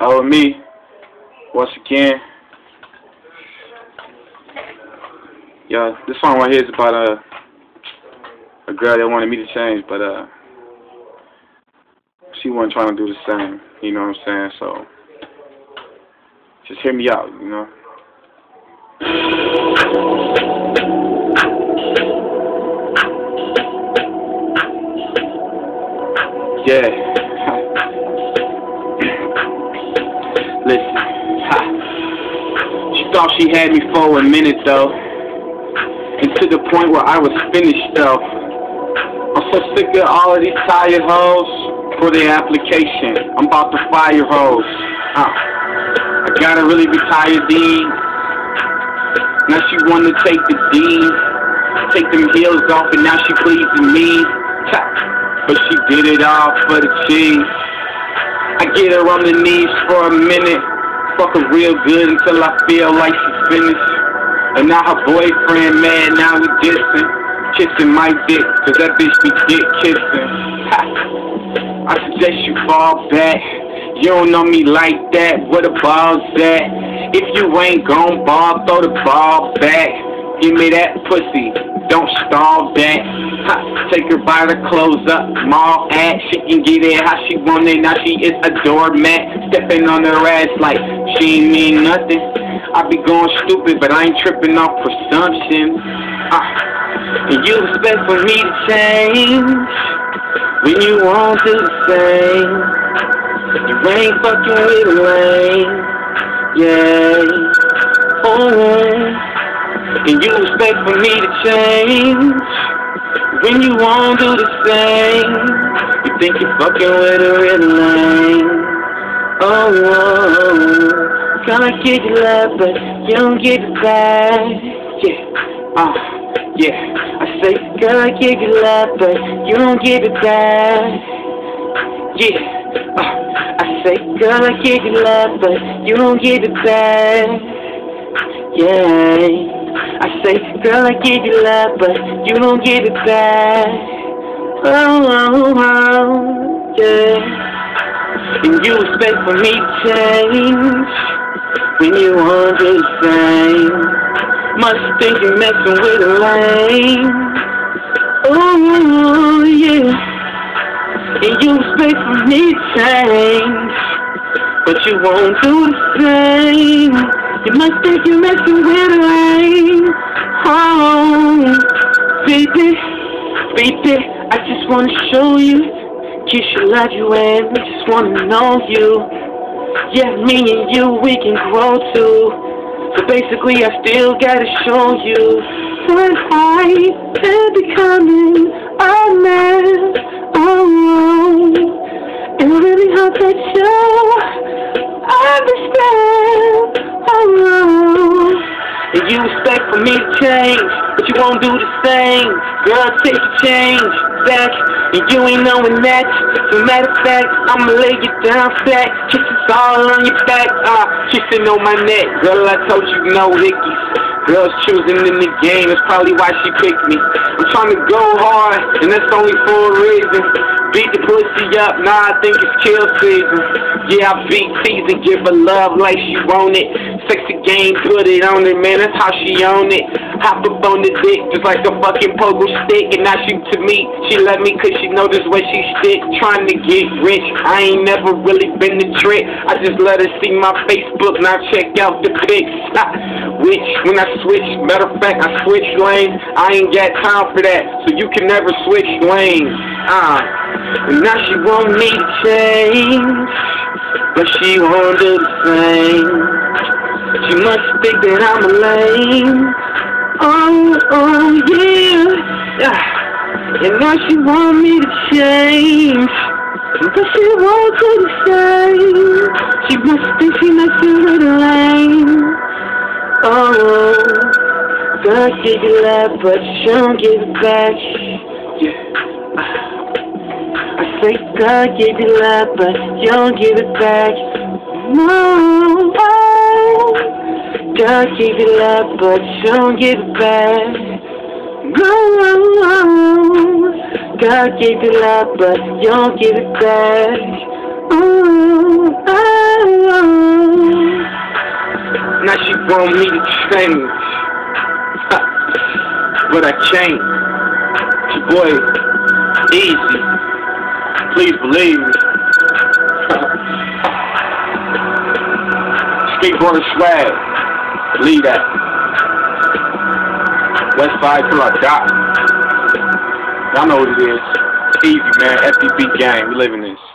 Oh, me, once again. Yeah, this song right here is about a, a girl that wanted me to change, but uh, she wasn't trying to do the same. You know what I'm saying? So, just hear me out, you know? Yeah. Listen, ha. She thought she had me for a minute though. And to the point where I was finished though. I'm so sick of all of these tired hoes for their application. I'm about to fire hoes. Uh, I gotta really be tired Dean. Now she wanna take the D, take them heels off and now she pleasing me. But she did it all for the cheese. I get her on the knees for a minute. Fuck her real good until I feel like she's finished. And now her boyfriend mad, now we dissing. Kissing my dick, cause that bitch be dick kissing. I suggest you fall back. You don't know me like that, where the ball's at? If you ain't gon' ball, throw the ball back. Give me that pussy, don't stall that. Ha, take her by the clothes up, mall at. She can get it how she want it. Now she is a doormat, stepping on her ass like she ain't mean nothing. I be going stupid, but I ain't tripping off presumption. Uh, you expect for me to change when you won't do the same. You ain't fucking with a lame, yeah. Oh. And you expect for me to change when you won't do the same. You think you're fucking with a real lame. Oh, oh. Kinda kick your love, but you don't get it back. Yeah, uh, yeah. I say, girl, I give you love, but you don't give it back. Yeah, uh, I say, girl, I give you love, but you don't give it back. Yeah. I say, girl, I give you love, but you don't give it back. Oh, oh, oh, yeah. And you expect for me change when you same. Must think you're messing with a lame. Oh, oh yeah. And you expect for me change, but you won't do the same. You must think you're messing with a lane. Oh, baby, baby, I just wanna show you. You, love you, and I just wanna know you. Yeah, me and you, we can grow too. So basically, I still gotta show you that I am becoming a man. Oh, and really hope that you me to change, but you won't do the same. Girl, take a change back, and you ain't knowing that. As a matter of fact, I'ma lay you down flat, kisses all on your back, ah, uh, kissing on my neck. Girl, I told you no hickeys. Girls choosing in the game, that's probably why she picked me. I'm trying to go hard, and that's only for a reason. Beat the pussy up, nah, I think it's kill season. Yeah, I beat season, give her love like she want it. Sexy game, put it on it, man, that's how she own it. Hop up on the dick, just like a fucking pogo stick. And now she to me, she love me cause she know this way she stick. Trying to get rich, I ain't never really been the trick. I just let her see my Facebook, now check out the pics. Which, when I switch, matter of fact, I switch lanes. I ain't got time for that, so you can never switch lanes. Ah. Uh. Now she want me to change, but she won't do the same. She must think that I'm a lame. Oh, oh, yeah. yeah. And now she want me to change, but she won't do the same. She must think she messing with a lame. Oh, God give you love, but she don't give it back. Yeah say God gave you love, but you don't give it back. No, God gave you love, but you don't give it back. No, God gave you love, but you don't give it back. Oh, oh, Now she want me to change. but I can't. Boy, easy. Please believe. Skateboarder swag. Believe that. West side till I die. Y'all know what it is. Ezzy, man. FDB gang. We living this.